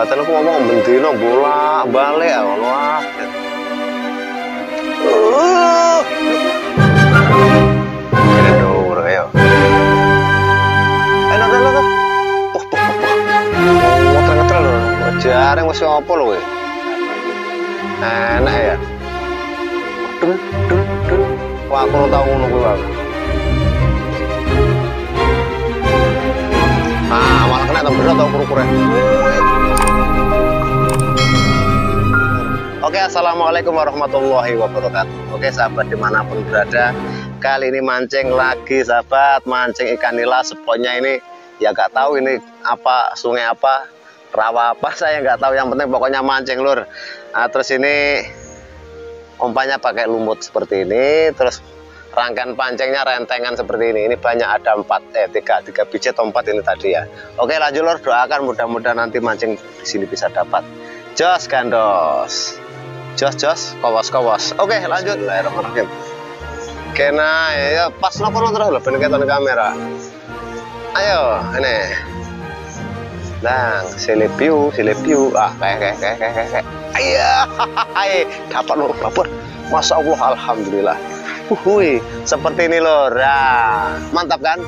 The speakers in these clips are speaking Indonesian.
jembatan aku ngomong bendino bola balik ya Allah. Dur ayo. Eh, wah. Ngetrel-ngetrel lho. Jarang wis apa lho. Enak ya. Dun, dun, dun. Wah, aku tau ngono kuwi, Bang. Ah, malah kena tau berat tau kuru-kure. Oke, assalamualaikum warahmatullahi wabarakatuh. Oke, sahabat di mana pun berada, kali ini mancing lagi, sahabat, mancing ikan nila. Spotnya ini ya nggak tahu ini apa sungai apa, rawa apa, saya nggak tahu. Yang penting pokoknya mancing lur. Nah, terus ini umpannya pakai lumut seperti ini, terus rangkaian pancingnya rentengan seperti ini. Ini banyak ada empat, eh tiga, tiga biji atau empat ini tadi ya. Oke, lanjut lur, doakan mudah-mudahan nanti mancing di sini bisa dapat. Jos gandos. Jos jos, kawas kawas. Oke, lanjut. Bismillahirrahmanirrahim. Kena ya pas lo kono terus lho ben keton kamera. Ayo, ini. Nah, selepiu, selepiu. Ah, kayak kayak kayak kayak kayak. Iya, dapat lur babon. Masya Allah, alhamdulillah. Uhui, seperti ini lor. Ya, mantap kan?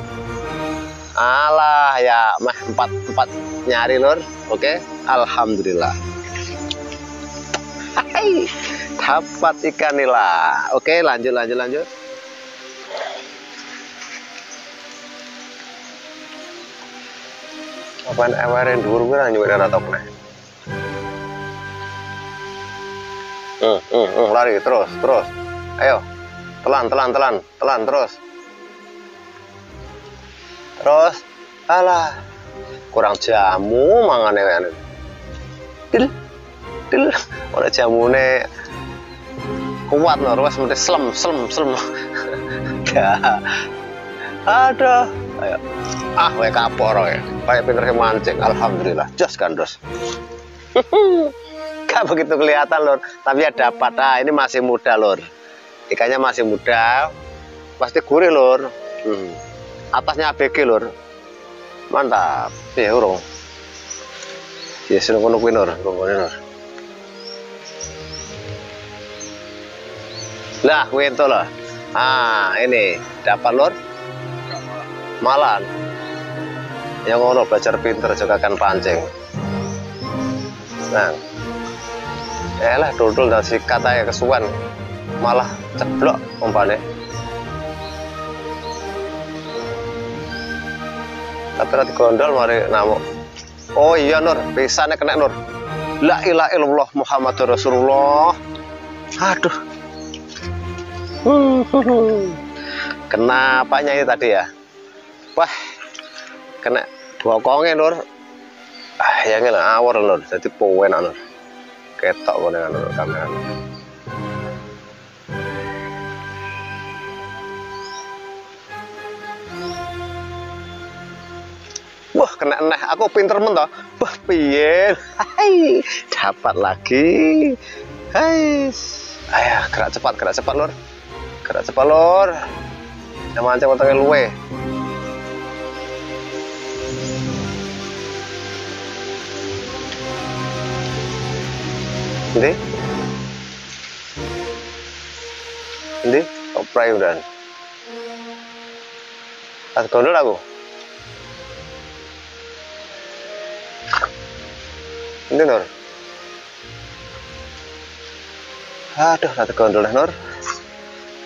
Alah ya, mah empat empat nyari lor. Oke, alhamdulillah. Hai, dapat ikan nila. Oke, lanjut lanjut lanjut. Apaan ewerin dhuwur kuwi ra nyuwek ora top. Hmm, hmm, hmm, lari terus, terus. Ayo. Telan, telan, telan, telan terus. Terus. Alah. Kurang jamu mangane weane. Til. Til. Ora jamune kuat lho, wis mesti slem, slem, slem. Dah. Aduh. Ayo. Ah, wae kapor ya. Kayak pinter mancing. Alhamdulillah. Jos gandos. Gak begitu kelihatan lor, tapi ya dapat. Ah, ini masih muda lor. Ikannya masih muda, pasti gurih lor. Hmm. Atasnya ABG lor. Mantap. Ya urung. Ya kono kuwi lor, lor. Lah, kuwi itu loh. Ah, ini dapat lor. Malan. Yang ngono belajar pinter jogakan pancing. Nah, Elah dodol dan sikat aja kesuwan malah ceblok umpane. Tapi nanti gondol mari namuk. Oh iya Nur. Pisane kena Nur. La ilaha illallah Muhammadur Rasulullah. Aduh. Kenapa ini tadi ya? Wah kena bokongnya Nur. Ah yang awar Nur. Jadi powen Nur. Ketok kok dengan kamera Wah, kena neh. Aku pinter men toh. Wah, piye? Hai, dapat lagi. Hai. Ayo, gerak cepat, gerak cepat, Lur. Gerak cepat, Lur. Yang mancing wetenge luwe. Ndi? Ndi? Oprai udah. Tas gondol aku. Ini Nur. Aduh, satu gondol Nur.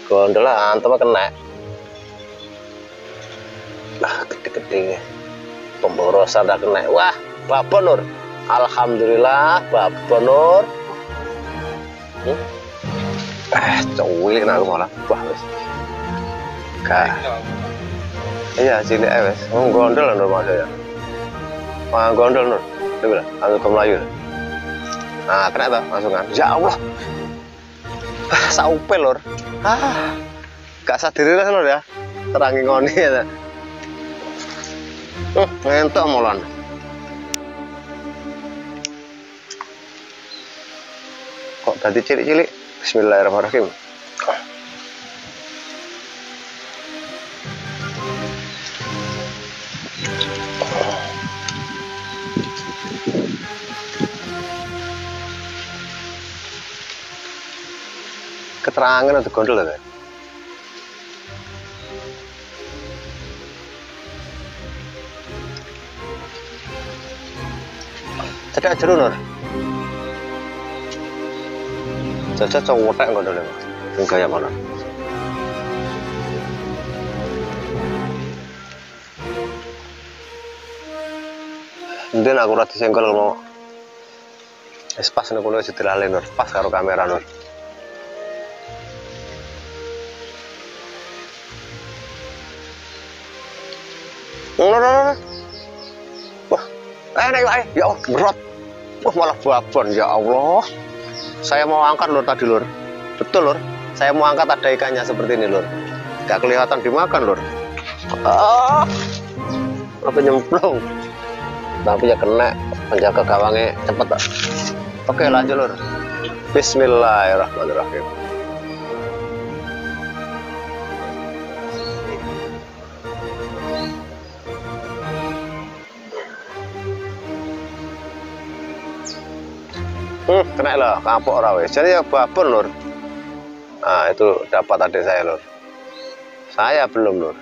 Gondol lah, antum kena. Ah, gede-gede. Pemborosan dah kena. Wah, babon Nur. Alhamdulillah, babon Nur. Hmm? Eh, cuwil kena aku malah. Wah, wis. Kah. Iya, cilik ae wis. Wong gondol Nur mas ya. Wah, gondol Nur. Itu bilang, langsung ke Melayu. Nah, kena tuh, langsung kan. Ya Allah. Ah, saupe lor. Ah, gak sadar lah lor ya. Terangi ngoni ya. Uh, ngentok molan. Kok tadi cilik-cilik? Bismillahirrahmanirrahim. Keterangan untuk gondol ya cedak jeru nur caca cowok tak gondol ya enggak ya mana? Mungkin aku rati senggol mau. Es pas kulo dilalin nur pas karo kamera nur wah eh naik ayo ya Allah berat wah malah babon ya Allah. Saya mau angkat lur tadi lur. Betul lur. Saya mau angkat ada ikannya seperti ini lur. Gak kelihatan dimakan lur. Ah apa nyemplung. Tapi ya kena. Penjaga gawangnya cepet oke lanjut lur. Bismillahirrahmanirrahim Hmm, kena lah, kapok rawe. Jadi ya babon lur. Nah, itu dapat adik saya lur. Saya belum lur.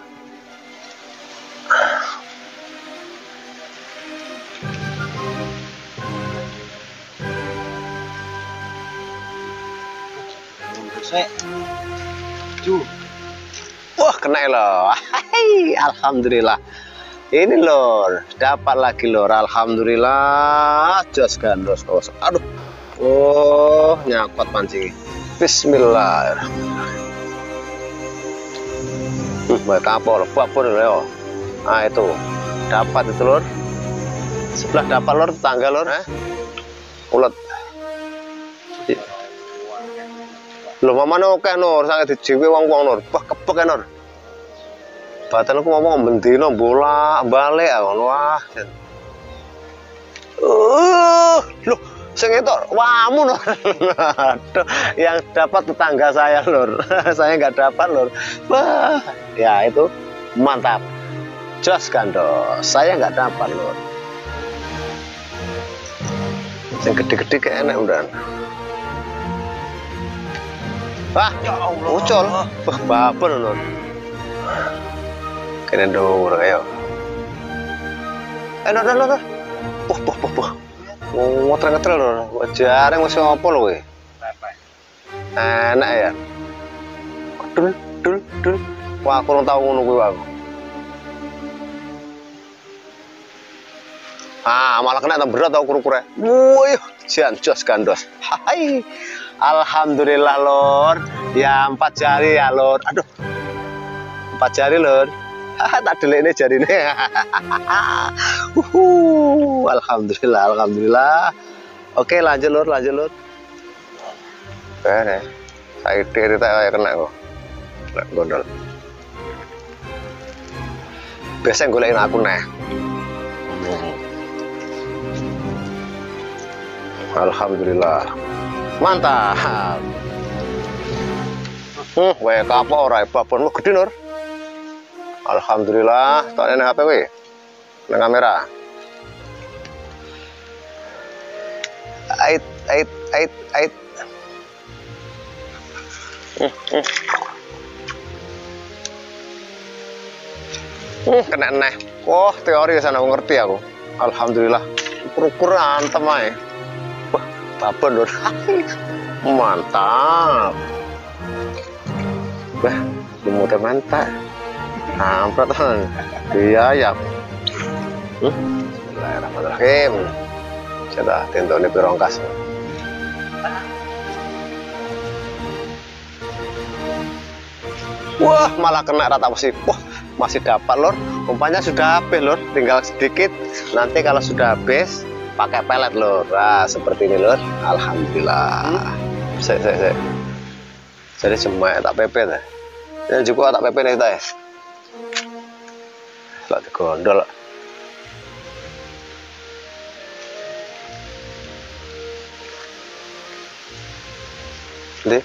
Wah, kena loh. Alhamdulillah. Ini lor, dapat lagi lor. Alhamdulillah. Jos gandos. Aduh. Oh, nyakot pancing. Bismillahirrahmanirrahim. Hmm, baik apa lor? Apa lor? Ah itu, dapat itu lor. Sebelah dapat lor, tangga lor. Eh? Ulet. Lho mamane oke Nur, sange dijiwe wong-wong Nur. Wah kepek Nur. Batanku ngomong bendino bola balik wah. Uh, loh, sing itu wamu. Aduh, yang dapat tetangga saya Nur. saya nggak dapat Nur. Wah, ya itu mantap. Jos gandos. Saya nggak dapat Nur. Yang gede-gede kayak enak udah. Wah, ya Allah. Ucol. Wah, babon lho. Kene dhuwur ayo. Eh, no, no, no, no. Wah, wah, wah, wah. Ngotre-ngotre lho. Jarang mesti apa lho kowe? Enak ya. Dul, dul, dul. Wah, aku ora tau ngono kuwi aku. Ah, malah kena tambah berat tau kuru-kure. Wih, jan jos gandos. Hai. Alhamdulillah lor. Ya empat jari ya lor. Aduh. Empat jari lor. tak delik ini jari ini. uhuh, alhamdulillah, alhamdulillah. Oke lanjut lor, lanjut. Oke nih. Saya diri tak kena kok. Kena gondol. Biasanya golekin aku nih. Alhamdulillah. Mantap. Hmm, wae kapok ora babonmu gede Nur. Alhamdulillah, tak nang HP kowe. Nang kamera. Ait ait ait ait. Hmm, kena neh. Wah, teori sana aku ngerti aku. Alhamdulillah. Ukur-ukur antem ae. Wah, babon lur. Mantap. Wah, lumutnya mantap. Hampir teman. Iya, ya. Hmm? Bismillahirrahmanirrahim. Coba tentone pirongkas. Wah, malah kena rata besi. Wah, masih dapat lor. Umpannya sudah habis lor, tinggal sedikit. Nanti kalau sudah habis, pakai pelet lor. Nah, seperti ini lor. Alhamdulillah. Saya, saya, saya. Jadi semua tak pepe dah. Ini juga tak pepe nih dah. Tak digondol. Ndi?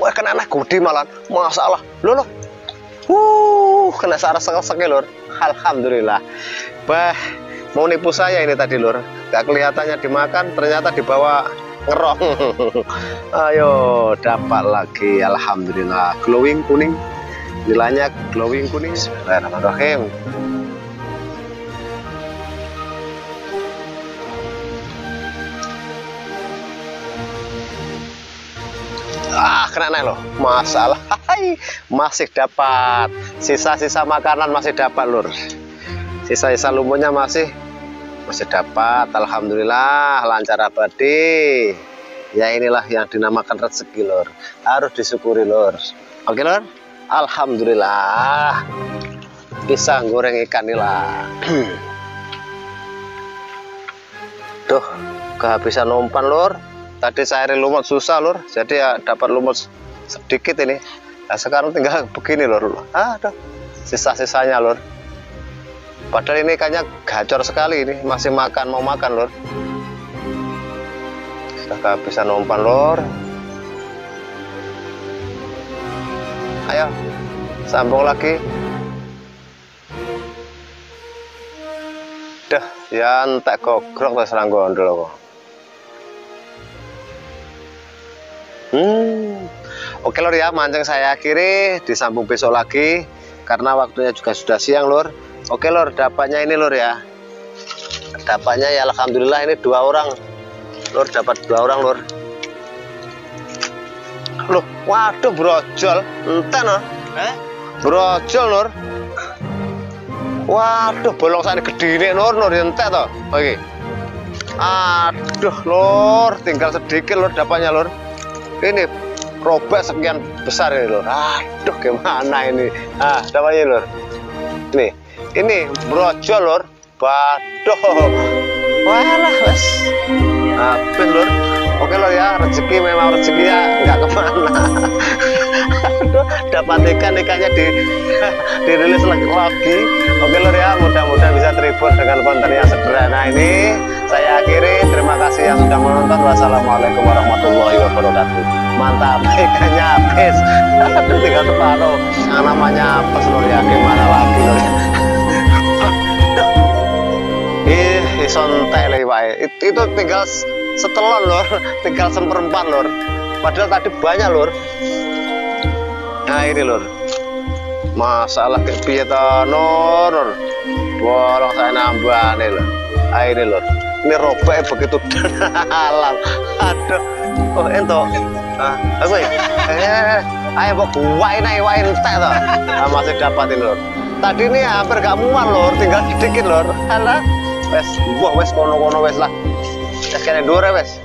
Wah, kena anak gede malah. Masalah. Loh, loh. Uh, kena sarah sekal lor. Alhamdulillah. Bah, mau nipu saya ini tadi lor. Gak kelihatannya dimakan, ternyata dibawa ngerong ayo dapat lagi Alhamdulillah glowing kuning nilainya glowing kuning Bismillahirrahmanirrahim kena naik loh masalah. Masih dapat. Sisa-sisa makanan masih dapat lur. Sisa-sisa lumutnya masih masih dapat. Alhamdulillah lancar abadi. Ya inilah yang dinamakan rezeki lur. Harus disyukuri lur. Oke lur? Alhamdulillah. Pisang goreng ikan nila tuh kehabisan umpan lur tadi saya lumut susah lur. Jadi ya dapat lumut sedikit ini. Nah sekarang tinggal begini lur. Aduh sisa-sisanya lur. Padahal ini kayaknya gacor sekali ini. Masih makan mau makan lur. Sudah kehabisan umpan lur. Ayo sambung lagi. Dah ya entek gogrok terus gondol kok Hmm. Oke lor ya, mancing saya akhiri disambung besok lagi karena waktunya juga sudah siang lor. Oke lor, dapatnya ini lor ya. Dapatnya ya alhamdulillah ini dua orang. Lor dapat dua orang lor. Loh, waduh brojol, enten no. Eh? Brojol lor. Waduh, bolong saya gede ini lor, lor entek toh. Oke. Aduh lor, tinggal sedikit lor dapatnya lor ini robek sekian besar ini lor aduh gimana ini? Ah namanya lor ini ini brojol lor baduh walah wes. Habis lor oke lor ya. Rezeki memang rezekinya nggak ke mana. Dapat ikan ikannya di dirilis lagi oke lor ya. Mudah-mudahan bisa terhibur dengan konten yang sederhana ini. Saya akhiri yang sudah menonton wassalamualaikum warahmatullahi wabarakatuh. Mantap ikannya habis. Aduh tinggal separuh yang namanya apa seluruh ya gimana lagi? Lor ih ison tele itu, itu tinggal setelon lor tinggal seperempat lor padahal tadi banyak lor nah ini lor masalah ke piye lor bolong saya nambah nih lor nah, ini lor ini robek begitu. Dalam aduh. Oh ento. Ah apa ya eh ayo kok wain ayo wain teh toh nah, masih dapatin lor tadi ini hampir gak muat lor tinggal sedikit lor alah. Wes buah wes kono kono wes lah. Wes kene dure wes